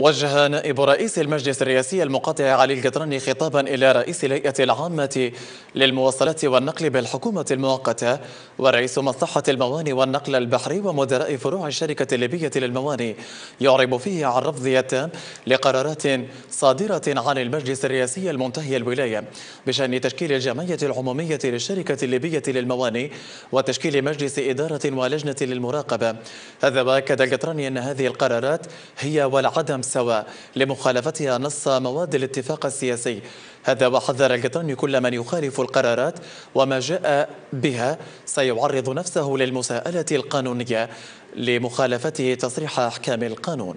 وجه نائب رئيس المجلس الرئاسي المقاطع علي القطراني خطابا إلى رئيس الهيئة العامة للمواصلات والنقل بالحكومة المؤقتة ورئيس مصلحة المواني والنقل البحري ومدراء فروع الشركة الليبية للمواني يعرب فيه عن رفض التام لقرارات صادرة عن المجلس الرئاسي المنتهي الولاية بشأن تشكيل الجمعية العمومية للشركة الليبية للمواني وتشكيل مجلس إدارة ولجنة للمراقبة. هذا وأكد القطراني أن هذه القرارات هي والعدم سواء لمخالفتها نص مواد الاتفاق السياسي. هذا وحذر القطراني كل من يخالف القرارات وما جاء بها سيعرض نفسه للمساءلة القانونية لمخالفته تصريح أحكام القانون.